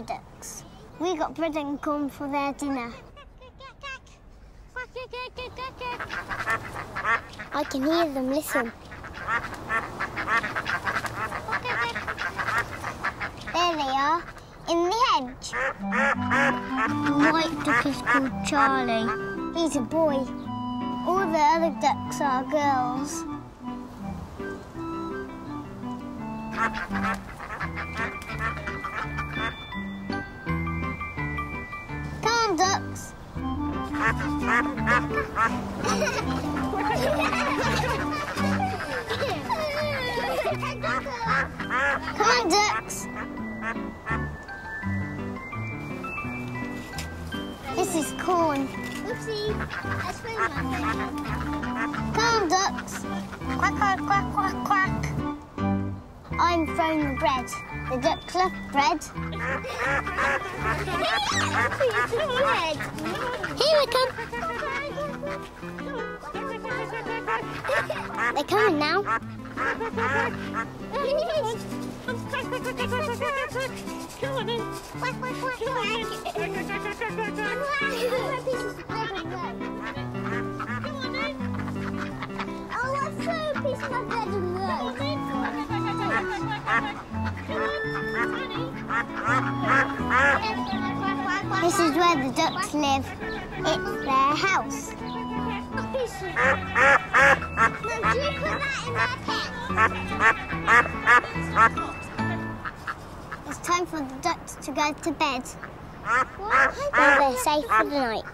ducks. We got bread and corn for their dinner. I can hear them listen. There they are, in the hedge. The white duck is called Charlie. He's a boy. All the other ducks are girls. On, ducks. Come on, ducks. This is corn. Oopsie. That's Come on, ducks. Quack, quack, quack, quack, quack. I'm throwing bread. The ducks love bread. Here we come. They're coming now. Oh, let's throw where the ducks live. It's their house. It's time for the ducks to go to bed. Where they're safe for the night.